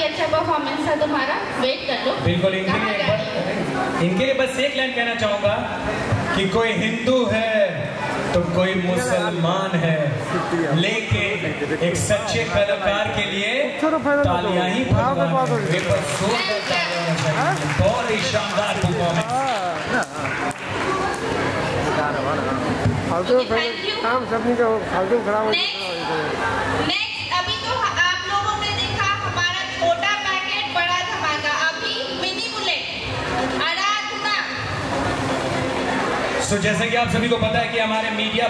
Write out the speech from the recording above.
Performance था तुम्हारा। Wait कर लो। बिल्कुल इनके लिए एक बार इनके लिए बस एक लाइन कहना चाहूँगा कि कोई हिंदू है तो कोई मुसलमान है। लेकिन एक सच्चे कलाकार के लिए तालियाँ ही भगवान हैं। बहुत ही शानदार परफॉर्मेंस फालतू you. काम सबनी का फालतू खराब हो। सो जैसे कि आप सभी को पता है कि हमारे मीडिया